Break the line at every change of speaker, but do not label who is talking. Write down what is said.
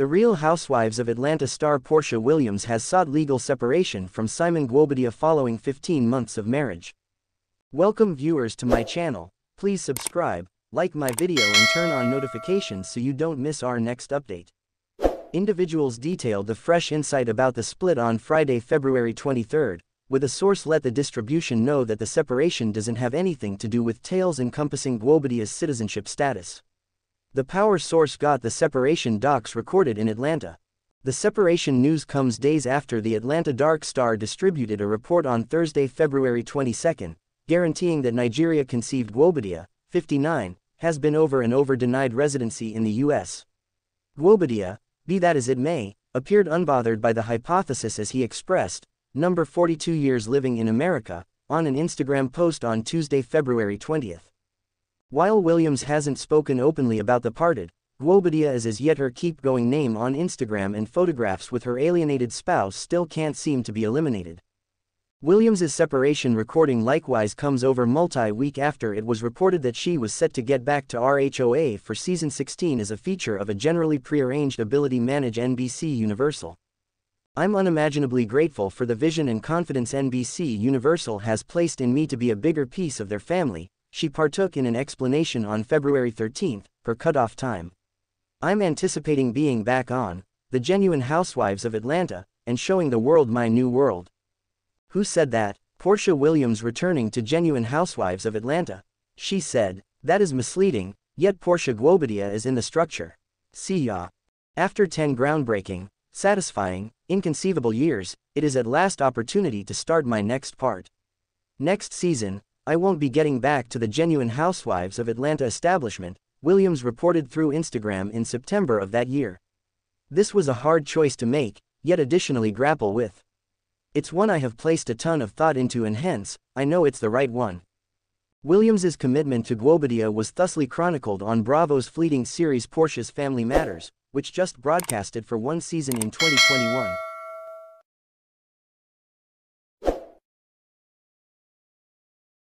The Real Housewives of Atlanta star Porsha Williams has sought legal separation from Simon Guobadia following 15 months of marriage. Welcome viewers to my channel, please subscribe, like my video and turn on notifications so you don't miss our next update. Individuals detailed the fresh insight about the split on Friday, February 23, with a source let the distribution know that the separation doesn't have anything to do with tales encompassing Guobadia's citizenship status. The power source got the separation docs recorded in Atlanta. The separation news comes days after the Atlanta Dark Star distributed a report on Thursday, February 22, guaranteeing that Nigeria conceived Guobadia, 59, has been over and over denied residency in the U.S. Guobadia, be that as it may, appeared unbothered by the hypothesis as he expressed, number 42 years living in America, on an Instagram post on Tuesday, February 20. While Williams hasn't spoken openly about the parted, Guobadia is as yet her keep-going name on Instagram and photographs with her alienated spouse still can't seem to be eliminated. Williams's separation recording likewise comes over multi-week after it was reported that she was set to get back to RHOA for season 16 as a feature of a generally prearranged Ability Manage NBC Universal. I'm unimaginably grateful for the vision and confidence NBC Universal has placed in me to be a bigger piece of their family, she partook in an explanation on February 13, her cutoff time. I'm anticipating being back on, The Genuine Housewives of Atlanta, and showing the world my new world. Who said that? Porsha Williams returning to Genuine Housewives of Atlanta. She said, that is misleading, yet Porsha Guobadia is in the structure. See ya. After 10 groundbreaking, satisfying, inconceivable years, it is at last opportunity to start my next part. Next season, I won't be getting back to the genuine housewives of Atlanta establishment, Williams reported through Instagram in September of that year. This was a hard choice to make, yet additionally grapple with. It's one I have placed a ton of thought into and hence, I know it's the right one. Williams's commitment to Guobadia was thusly chronicled on Bravo's fleeting series Porsha's Family Matters, which just broadcasted for one season in 2021.